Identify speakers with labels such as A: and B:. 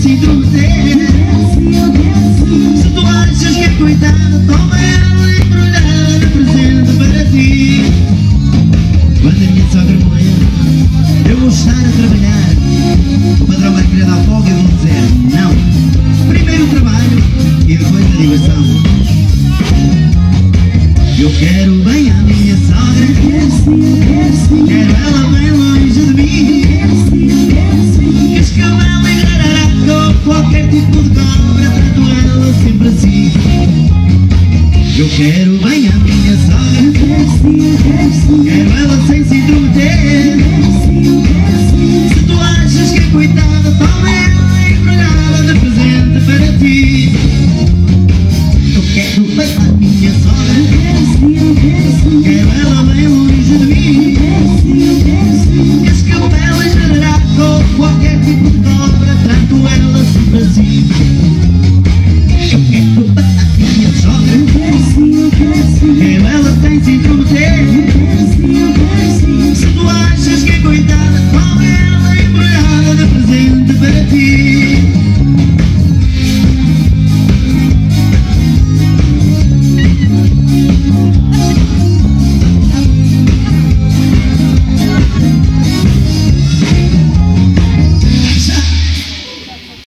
A: se intrometer. Se tu achas que é coitada, toma ela embrulhada presente para ti. Quando a minha sogra morrer, eu vou estar a trabalhar. O patrão vai querer dar folga e eu vou dizer não. Primeiro o trabalho e depois a diversão. Eu quero bem a minha sogra, Eu quero a minha